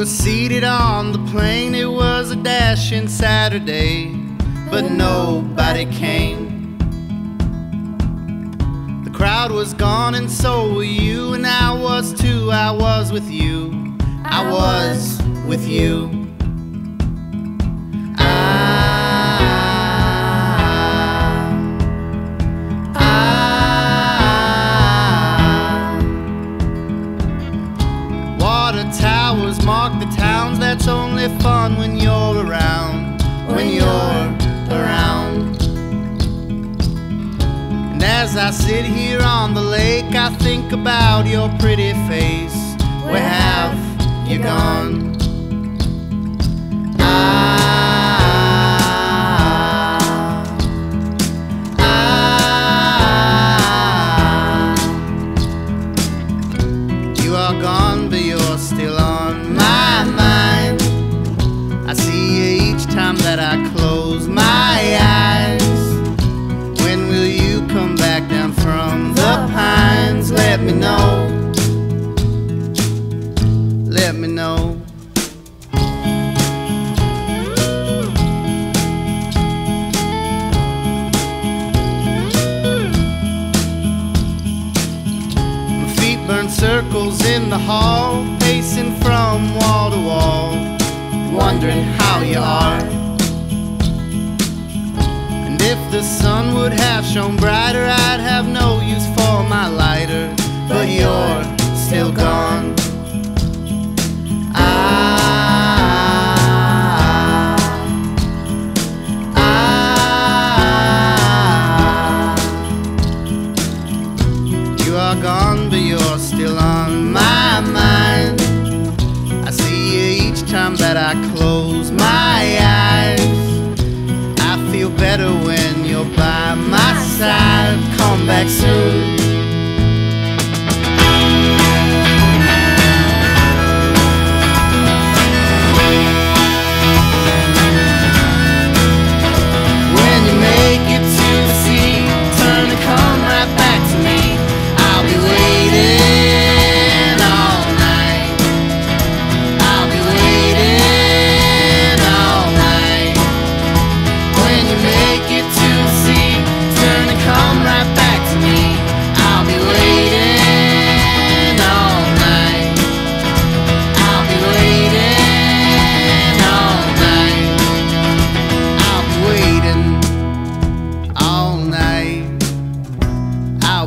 were seated on the plane. It was a dashing Saturday, but nobody came. The crowd was gone, and so were you, and I was too. I was with you. I was with you. Towers mark the towns. That's only fun when you're around. When you're around. And as I sit here on the lake, I think about your pretty face. Where have you gone? Time that I close my eyes. When will you come back down from the pines? Let me know. Let me know. My feet burn circles in the hall, pacing from wall to wall, wondering how you are. Have shone brighter, I'd have no use for my lighter. But you're still gone. Ah, ah. You are gone, but you're still on my mind. I see you each time that I close you're by my side. Come back soon.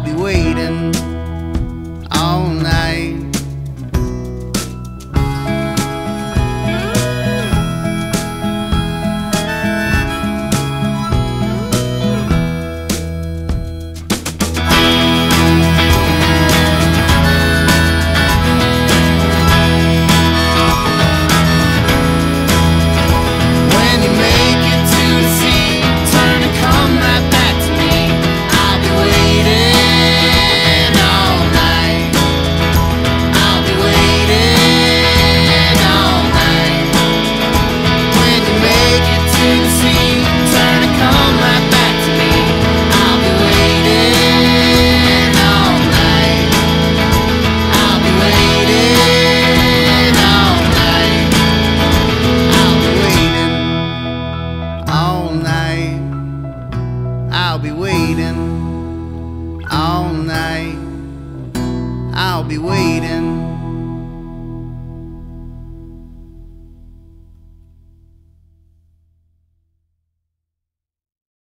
Be waiting I'll be waiting. All night. I'll be waiting